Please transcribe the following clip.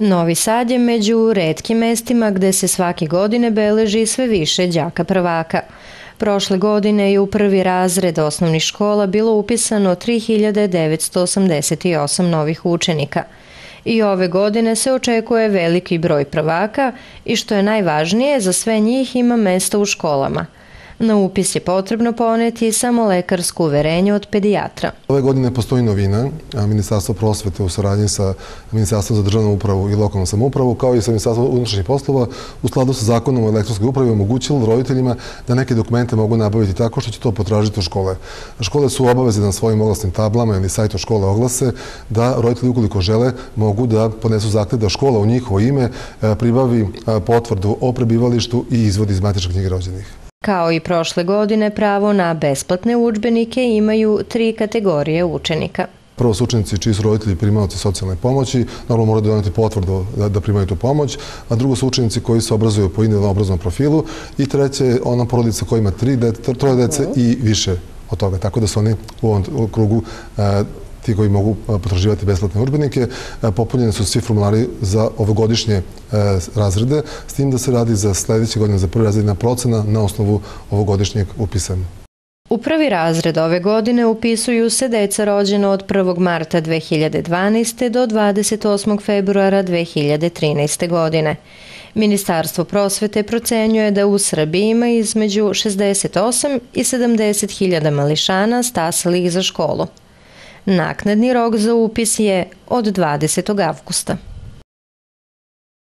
Novi Sad je među redkim mestima gde se svake godine beleži sve više đaka prvaka. Prošle godine je u prvi razred osnovnih škola bilo upisano 3988 novih učenika. I ove godine se očekuje veliki broj prvaka i što je najvažnije, za sve njih ima mesta u školama – Na upis je potrebno poneti samo lekarsko uverenje od pedijatra. Ove godine postoji novina, Ministarstvo prosvete u saradnji sa Ministarstvom za državnu upravu i lokalnu samoupravu, kao i sa Ministarstvom unutrašnjih poslova, u skladu sa zakonom o elektronskoj upravi omogućilo roditeljima da neke dokumente mogu nabaviti tako što će to potražiti u škole. Škole su obaveze na svojim oglasnim tablama ili sajtu škole oglase da roditelji ukoliko žele mogu da ponesu zahtev da škola u njihovo ime e, pribavi e, potvrdu o prebivalištu i izvodi iz matične knjige rođenih. Kao i prošle godine, pravo na besplatne učbenike imaju tri kategorije učenika. Prvo su učenici čiji su roditelji primalci socijalne pomoći, naravno moraju doneti potvrdu da, da primaju tu pomoć, a drugo su učenici koji se obrazuju po individualnom obrazovnom profilu i treće je ona porodica koja ima tri troje dece i više od toga. Tako da su oni u ovom krugu ti koji mogu potraživati besplatne učbenike. Popunjeni su svi formulari za ovogodišnje e, razrede, s tim da se radi za sledeće godine za prvi razredna procena na osnovu ovogodišnjeg upisa. U prvi razred ove godine upisuju se deca rođena od 1. marta 2012. do 28. februara 2013. godine. Ministarstvo prosvete procenjuje da u Srbiji ima između 68 i 70 hiljada mališana stasalih za školu. Naknadni rok za upis je od 20. avgusta.